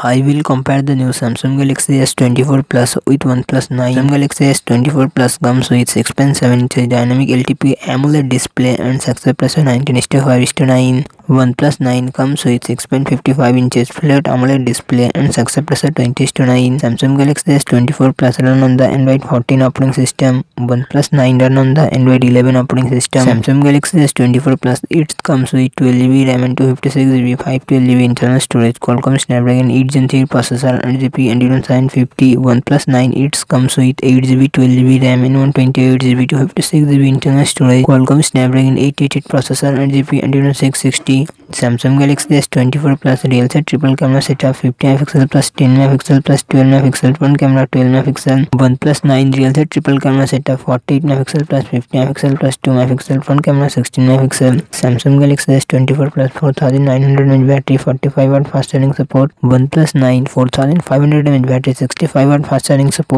I will compare the new Samsung Galaxy S24 Plus with OnePlus 9. Samsung Galaxy S24 Plus comes with 6.7 inches dynamic LTP AMOLED display and success ratio 19:5:9. OnePlus 9 comes with 6.55 inches flat AMOLED display and success ratio 20:9. Samsung Galaxy S24 Plus run on the Android 14 operating system. OnePlus 9 run on the Android 11 operating system. Samsung Galaxy S24 Plus it comes with 12GB RAM and 256GB 512GB internal storage. Qualcomm Snapdragon 8 Gen 3 processor 8GB Adreno 750 OnePlus 9 it comes with 8GB 12GB RAM and 128GB 256GB internal storage Qualcomm Snapdragon 888 processor 8GB Adreno 660 ji Samsung Galaxy S twenty four plus rear से triple camera setup fifty megapixel plus ten megapixel plus twelve megapixel front camera twelve megapixel OnePlus nine rear से triple camera setup forty eight megapixel plus fifty megapixel plus two megapixel front camera sixteen megapixel Samsung Galaxy S twenty four plus four thousand nine hundred M battery forty five watt fast charging support OnePlus nine four thousand five hundred M battery sixty five watt fast charging support